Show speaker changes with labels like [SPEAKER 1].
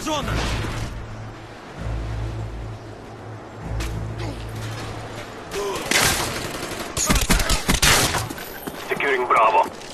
[SPEAKER 1] zona!
[SPEAKER 2] Securing Bravo.